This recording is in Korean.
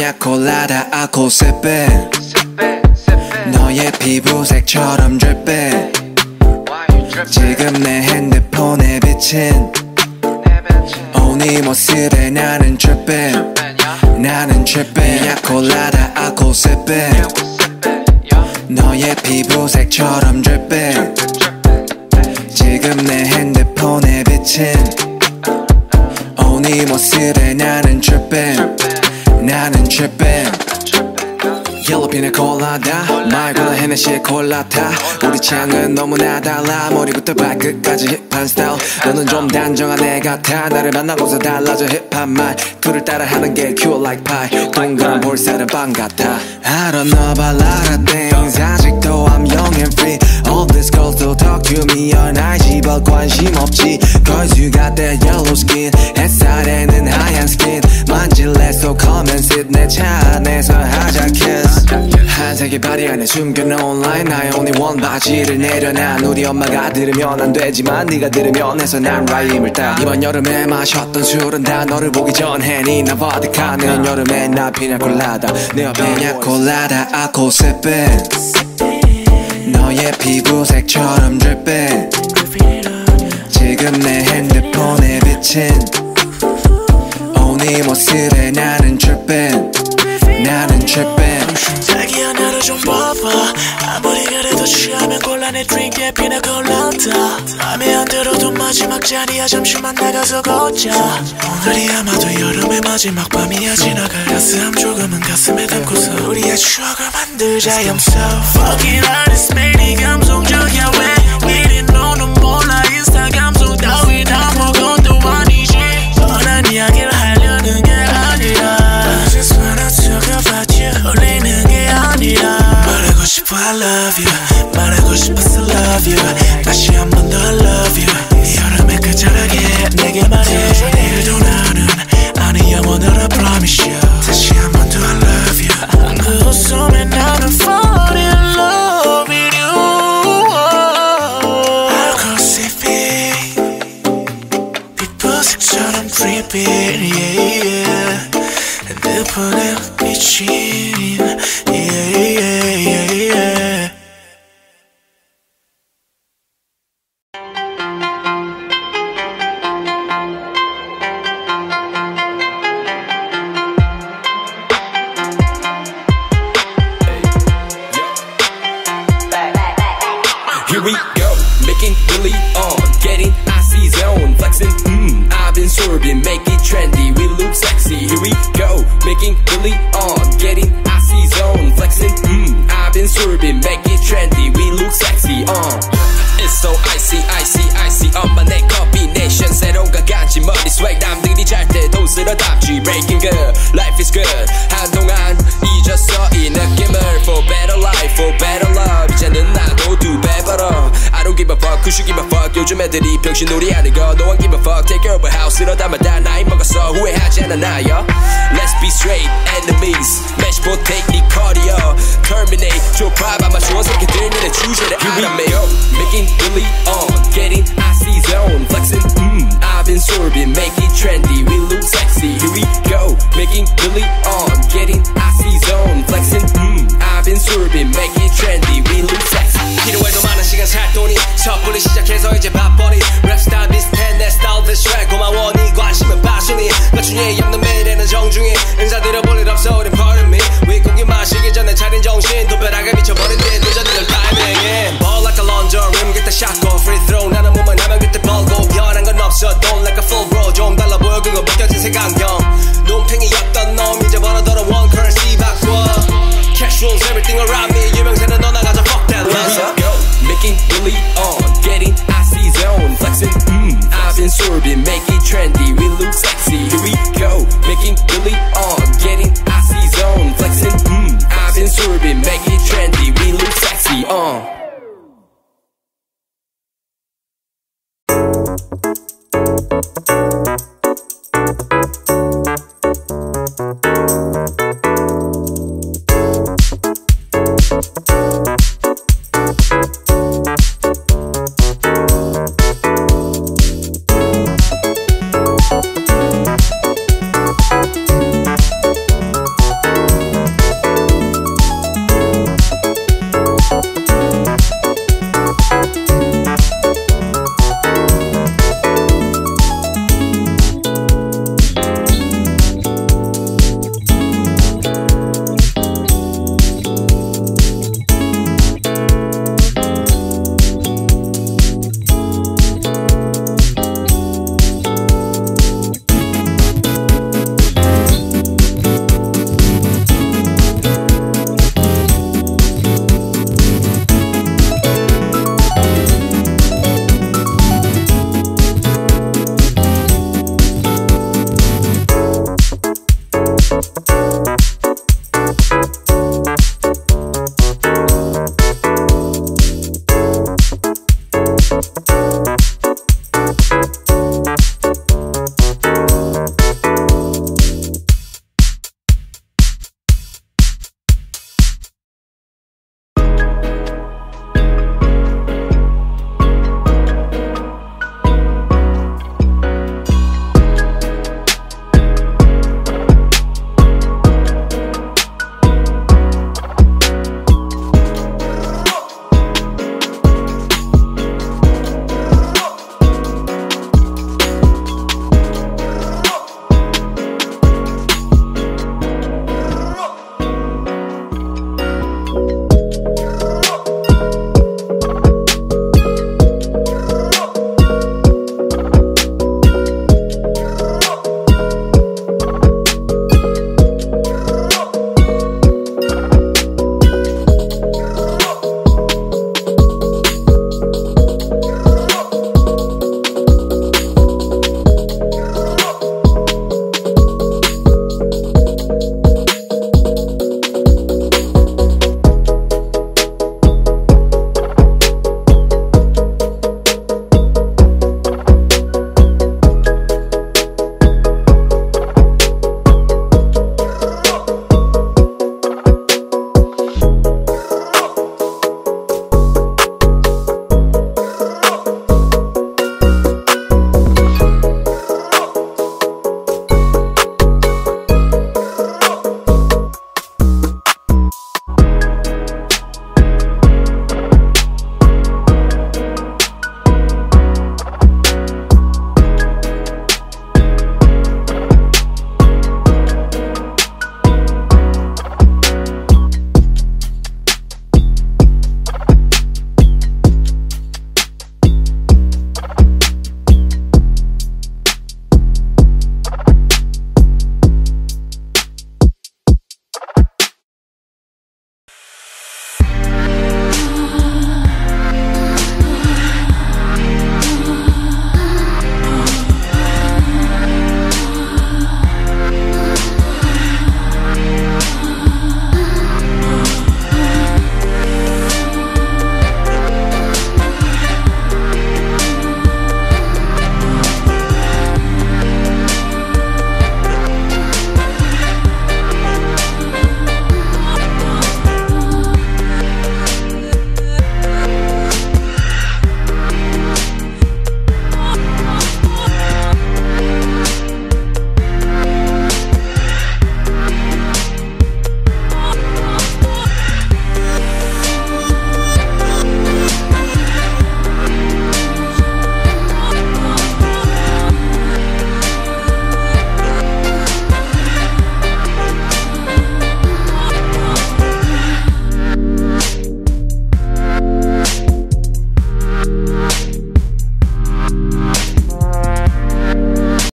피냐 콜라다 알콜 세배 너의 피부색처럼 drip 지금 내 핸드폰에 비친. 오네 모습에 나는 drip 나는 drip 피냐 콜라다 알콜 세배 너의 피부색처럼 drip 지금 내 핸드폰에 비친. 오네 모습에 나는 trippin 나는 trippin 옐로핀의 콜라다 말고는 헤네시의 콜라타 우리 취향은 너무나 달라 머리부터 발끝까지 힙한 스타일 너는 좀 단정한 애 같아 나를 만나고서 달라져 힙한 말투를 따라하는 게 cute like pie 동그란 볼살은 빵 같아 I don't know about a lot of things 아직도 I'm young and free All these girls don't talk to me IG but 관심 없지 Cause you got that yellow skin 햇살에는 만질래? So come and sit 내차 안에서 하자 kiss. 한색의 바리 안에 숨겨놓은 line I only one 바지를 내려놔. 우리 엄마가 들으면 안 되지만 네가 들으면 해서 난 라임을 따 이번 여름에 마셨던 술은 다 너를 보기 전에 니나 버드카. 내년 여름에 나 피냐콜라다. 내 옆에 피냐콜라다. 알콜 세배 너의 피부색처럼 drip 지금 내 핸드폰에 비친 오 네 모습에 나는 trippin 나는 trippin 자기야 나를 좀 봐봐. 아무리 그래도 취하면 곤란해. 드링크에 피나 콜라다 맘에 안 들어도 마지막 잔이야. 잠시만 나가서 걷자. 오늘이 아마도 여름의 마지막 밤이야 지나갈 가스함 조금은 가슴에 담고서 우리의 추억을 만들자. I'm so fucking honest 매일 감성적이야. 왜 이리 너는 몰라? 인스타 감 그 go, making really on, getting icy zone, flexing. Mmm, I've been sorbing, make it trendy. We look sexy. Uh, it's so icy, icy, icy. 엄마 내 combination 새로운 가간지 머리 swag 남들이 잘 때도 쓸어담지 breaking good, life is good. 한동안 잊었어 이 느낌을 for better life, for better love. 이제는 나도 두 배 벌어. I don't give a fuck, who should give a fuck. 요즘 애들이 병신놀이 하는 거 no one give a fuck. Take over house 쓸어담아다 나이 먹었어 후회하지 않아 나요. Let's be straight enemies. Match potato 니 cardio. Terminate 좁아 아마 좋은 새끼들 니네 주제를 알아매. Making really on, getting icy zone, flexing. Mmm, on, getting icy, zone, flexing, mmm, I've been swerving, make it trendy, we look sexy.